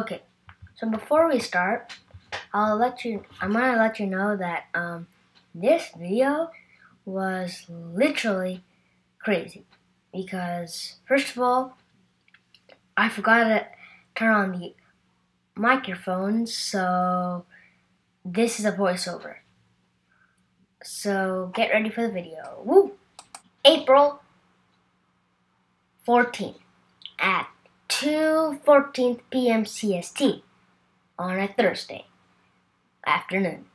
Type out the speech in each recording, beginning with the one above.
Okay, so before we start, I'll let you. I'm gonna let you know that um, this video was literally crazy because first of all, I forgot to turn on the microphone, so this is a voiceover. So get ready for the video. Woo! April 14th at 2:14 p.m. CST on a Thursday afternoon.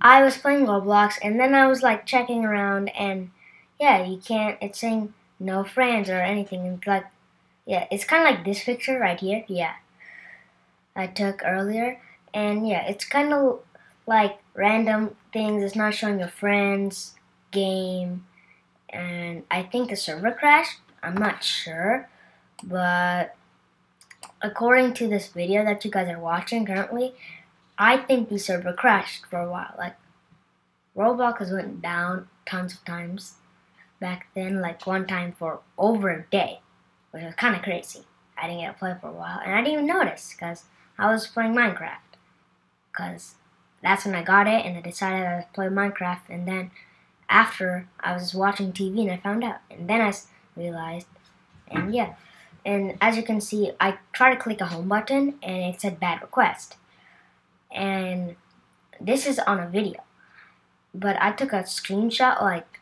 I was playing Roblox and then I was like checking around and yeah, you can't it's saying no friends or anything. It's like yeah, it's kind of like this picture right here. Yeah. I took earlier and yeah, it's kind of like random things. It's not showing your friends, game, and I think the server crashed. I'm not sure, but according to this video that you guys are watching currently, I think the server crashed for a while. Like Roblox has went down tons of times back then, like one time for over a day, which was kind of crazy. I didn't get to play for a while, and I didn't even notice because I was playing Minecraft. Because that's when I got it, and I decided to play Minecraft, and then after I was watching TV and I found out, and then I realized, and yeah. And as you can see, I tried to click a home button and it said bad request. And this is on a video. But I took a screenshot like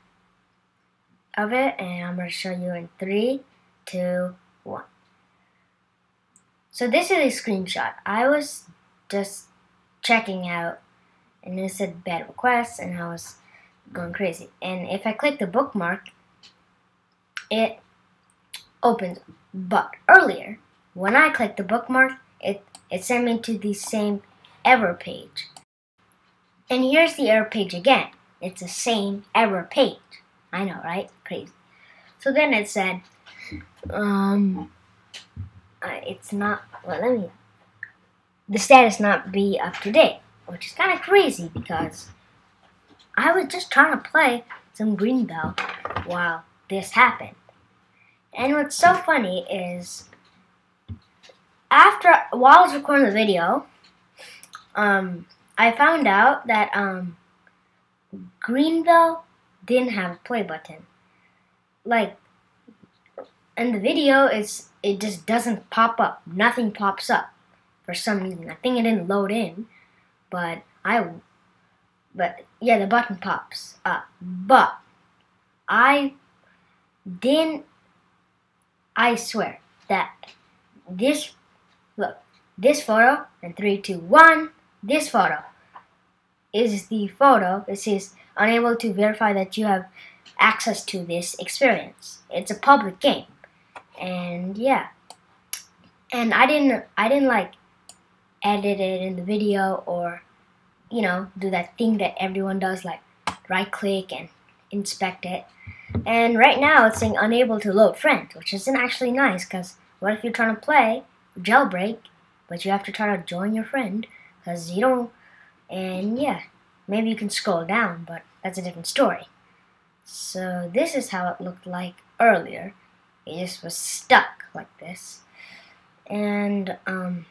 of it and I'm going to show you in three, two, one. So this is a screenshot. I was just checking out and it said bad requests and I was going crazy. And if I click the bookmark, it opens. But earlier, when I clicked the bookmark, it, it sent me to the same error page. And here's the error page again. It's the same error page. I know, right? Crazy. So then it said, um, uh, it's not, well, let me, the status not be up to date, which is kind of crazy because I was just trying to play some Greenville while this happened. And what's so funny is after while I was recording the video, um, I found out that um, Greenville didn't have a play button. Like in the video, it's it just doesn't pop up. Nothing pops up for some reason. I think it didn't load in, but I, but yeah, the button pops up. But I didn't I swear that this, look, this photo, and three, two, one, this photo is the photo that says unable to verify that you have access to this experience. It's a public game. And yeah. And I didn't I didn't like edit it in the video or you know, do that thing that everyone does like right click and inspect it. And right now it's saying unable to load friend, which isn't actually nice because what if you're trying to play jailbreak, but you have to try to join your friend because you don't, and yeah, maybe you can scroll down, but that's a different story. So this is how it looked like earlier. It just was stuck like this. And, um,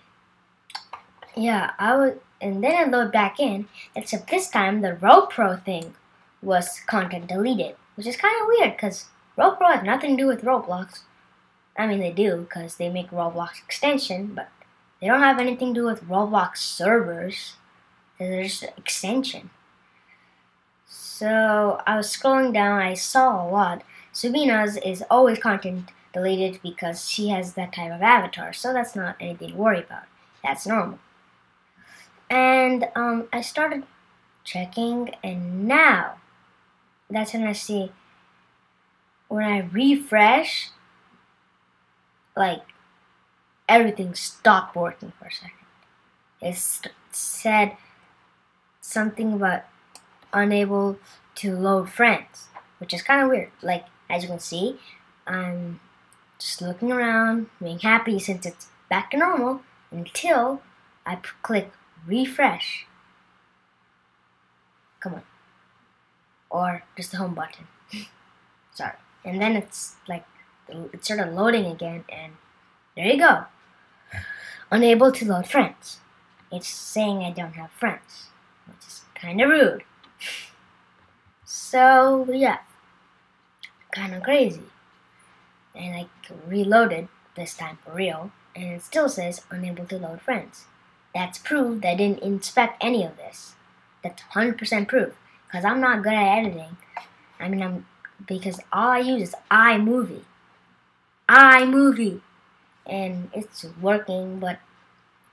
yeah, I would, and then I load back in, except this time the RoPro thing was content deleted which is kind of weird because RoPro has nothing to do with Roblox. I mean, they do because they make Roblox extension, but they don't have anything to do with Roblox servers. They're just an extension. So I was scrolling down, I saw a lot. Subina's is always content deleted because she has that type of avatar, so that's not anything to worry about. That's normal. And um, I started checking, and now that's when I see when I refresh, like everything stopped working for a second. It said something about unable to load friends, which is kind of weird. Like as you can see, I'm just looking around, being happy since it's back to normal until I click refresh. Come on or just the home button. Sorry. And then it's like, it started loading again, and there you go. unable to load friends. It's saying I don't have friends, which is kind of rude. So, yeah, kind of crazy. And I reloaded this time for real, and it still says unable to load friends. That's proof that I didn't inspect any of this. That's 100% proof, because I'm not good at editing. I mean, I'm because all I use is iMovie. iMovie. And it's working, but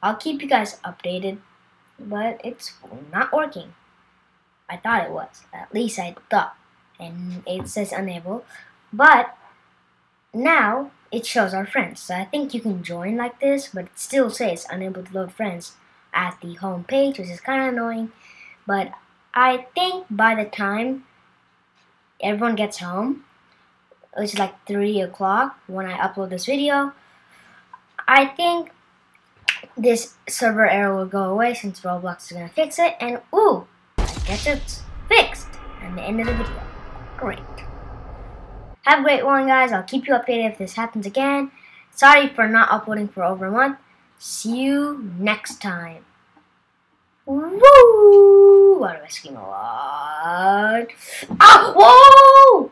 I'll keep you guys updated. But it's not working. I thought it was. At least I thought. And it says unable. But now it shows our friends. So I think you can join like this, but it still says unable to load friends at the home page, which is kind of annoying. But I think by the time everyone gets home, is like 3 o'clock when I upload this video, I think this server error will go away since Roblox is to fix it. And ooh, I guess it's fixed. And the end of the video. Great. Have a great one, guys. I'll keep you updated if this happens again. Sorry for not uploading for over a month. See you next time. Do I a lot? Ah! Whoa!